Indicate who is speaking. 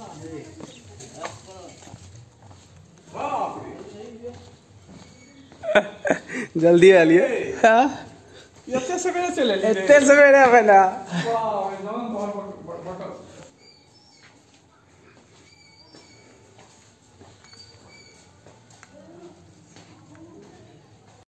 Speaker 1: जल्दी आलिए लिए
Speaker 2: हाँ? सवेरे चले
Speaker 1: सवेरे अपना